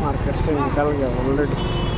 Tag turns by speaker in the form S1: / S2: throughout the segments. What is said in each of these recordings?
S1: Market से निकल गया ऑलरेडी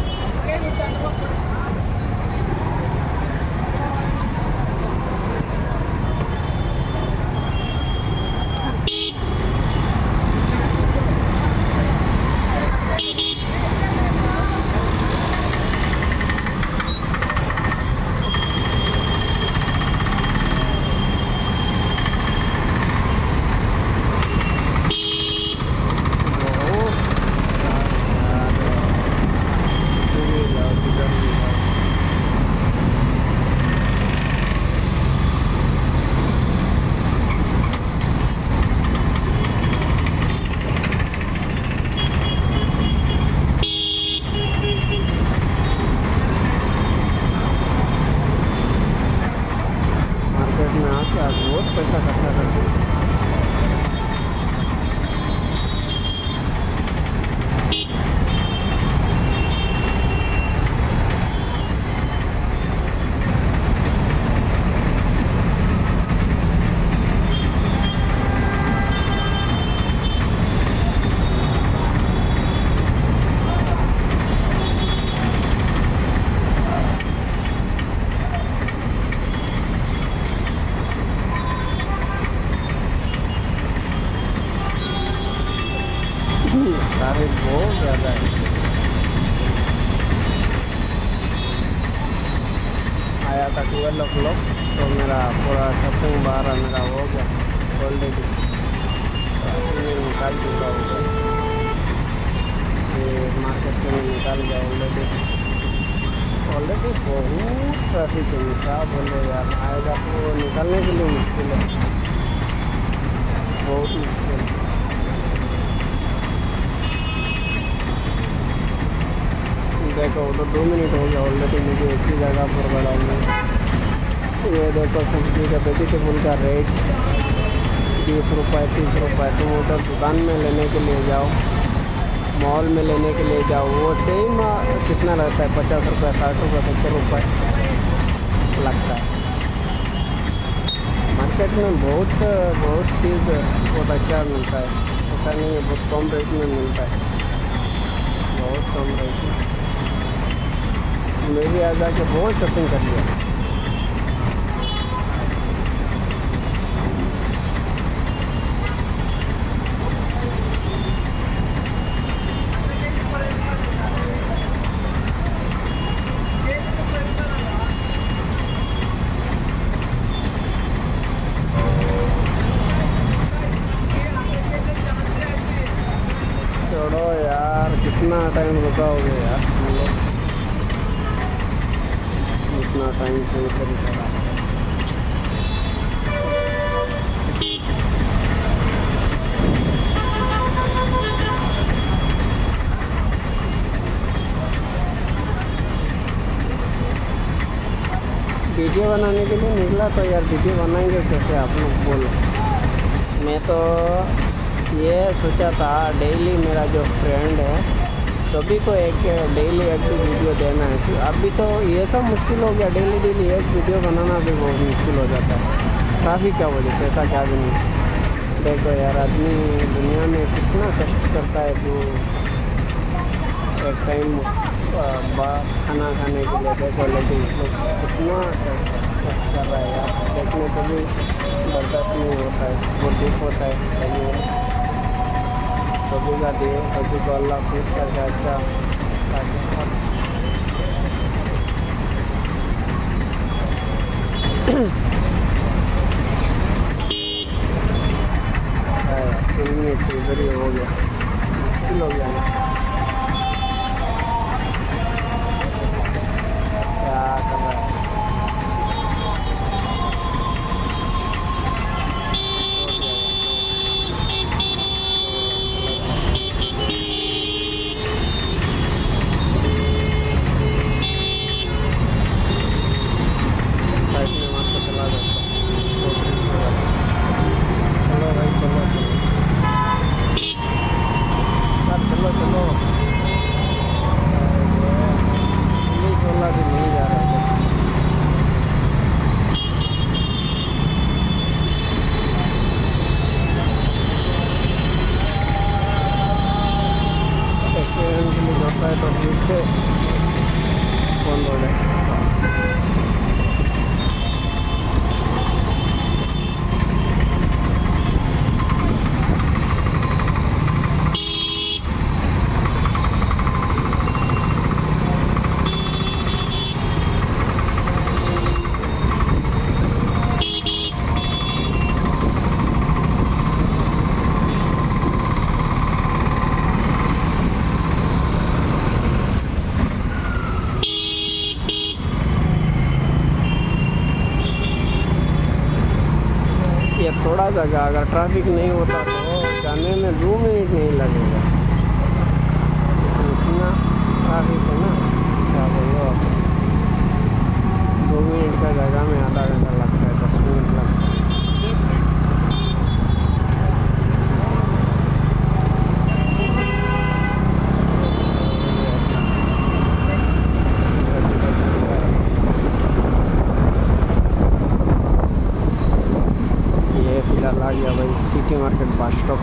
S1: मार्केट में आके आज बहुत पैसा खर्चा करते हैं बहुत ज़्यादा है। आया था ट्वेल्व ओ क्लॉक तो मेरा पूरा शॉपिंग बारह मेरा हो गया। ऑलरेडी निकाल चुका हूँ। मार्केट से निकाल गया ऑलरेडी ऑलरेडी बहुत ट्रैफ़िक है, क्या बोलो यार? आएगा तो निकालने के लिए मुश्किल है। बहुत मुश्किल है देखो तो दो मिनट हो गया ऑलरेडी मुझे एक ही जगह पर बड़ा ये देखो सब्ज़ी का वेजिटेबल का रेट बीस रुपये तीस रुपये टमाटर दुकान में लेने के लिए जाओ मॉल में लेने के लिए जाओ, वो सेम कितना लगता है? पचास रुपये साठ रुपये सत्तर रुपये लगता है। मार्केट में बहुत बहुत चीज़ बहुत अच्छा मिलता है। ऐसा नहीं है, बहुत कम रेट में मिलता है। बहुत कम रेट में। मैं भी आ जाके बहुत शॉपिंग कर लिया। यार, कितना टाइम रुका हो गया यार? इतना टाइम से खड़ा है। वीडियो बनाने के लिए निकला तो यार, वीडियो बनाएँगे कैसे आप लोग बोलो मैं तो ये सोचा था डेली मेरा जो फ्रेंड है सभी को एक डेली एक भी वीडियो देना है। तो अभी तो ये सब मुश्किल हो गया। डेली डेली एक वीडियो बनाना भी बहुत मुश्किल हो जाता है। ट्रैफ़िक क्या वजह से ऐसा क्या भी नहीं। देखो यार, आदमी दुनिया में कितना कष्ट करता है तो एक टाइम खाना खाने के लिए देखो, लेकिन कितना कष्ट कर रहा है यार। देखने को भी बर्दाश्त नहीं होता है वो दुख होता है। सभी का देव सभी को अल्लाह खुश करके अच्छा इधर ही हो गया मुश्किल हो गया ना क्या कर रहा है से बंद हो जाए ये थोड़ा सा अगर ट्रैफ़िक नहीं होता तो जाने में दो मिनट नहीं लगेगा। इतना ट्रैफ़िक है ना, क्या बोलो आप दो मिनट का जगह में आधा घंटा लगता है दस मिनट लगता है ये फ़िलहाल आ गया सिटी मार्केट बस स्टॉप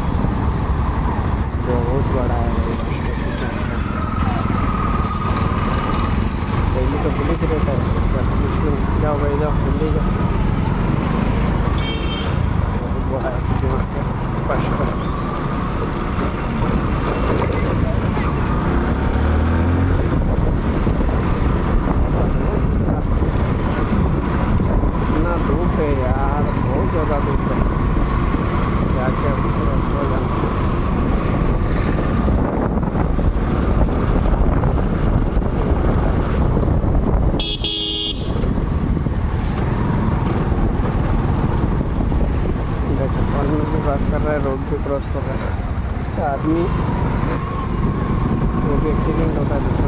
S1: बहुत बड़ा है भाई बस स्टॉप डेली तो पुलिस रहता है। जाओ भाई जाओ जल्दी जाओ। बहुत बड़ा है बस स्टॉप इतना धूप है यार बहुत ज़्यादा धूप है क्या क्या हो जाना देखो कॉर्नर भी क्रॉस कर रहा है रोड भी क्रॉस कर रहा है। आदमी वो भी एक्सीडेंट होता है।